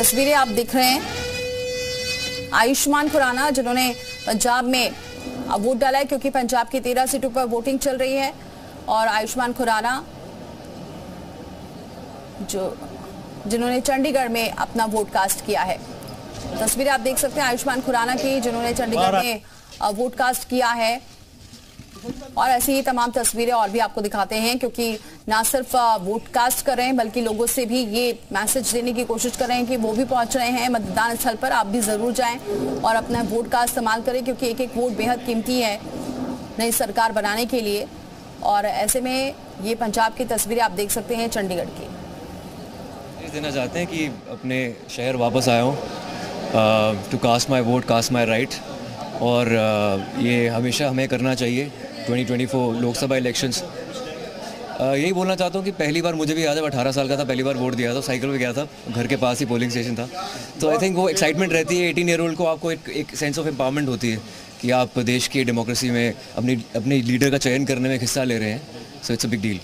तस्वीरें आप दिख रहे हैं। आयुष्मान खुराना जिन्होंने पंजाब में वोट डाला है क्योंकि पंजाब की तेरह सीटों पर वोटिंग चल रही है। और आयुष्मान खुराना जो जिन्होंने चंडीगढ़ में अपना वोट कास्ट किया है। तस्वीरें आप देख सकते हैं आयुष्मान खुराना की जिन्होंने चंडीगढ़ में वोट कास्ट किया है। और ऐसी ही तमाम तस्वीरें और भी आपको दिखाते हैं, क्योंकि ना सिर्फ़ वोट कास्ट कर रहे हैं, बल्कि लोगों से भी ये मैसेज देने की कोशिश कर रहे हैं कि वो भी पहुँच रहे हैं मतदान स्थल पर। आप भी ज़रूर जाएँ और अपना वोट का इस्तेमाल करें, क्योंकि एक एक वोट बेहद कीमती है नई सरकार बनाने के लिए। और ऐसे में ये पंजाब की तस्वीरें आप देख सकते हैं चंडीगढ़ की। देना चाहते हैं कि अपने शहर वापस आया हूँ to cast my vote cast my right और ये हमेशा हमें करना चाहिए 2024 लोकसभा इलेक्शंस यही बोलना चाहता हूँ कि पहली बार मुझे भी याद है अठारह साल का था, पहली बार वोट दिया था साइकिल पे गया था, घर के पास ही पोलिंग स्टेशन था। तो आई थिंक वो एक्साइटमेंट रहती है एटीन ईयर ओल्ड को आपको एक एक सेंस ऑफ़ एम्पावरमेंट होती है कि आप देश की डेमोक्रेसी में अपनी, अपने लीडर का चयन करने में हिस्सा ले रहे हैं। So it's a big deal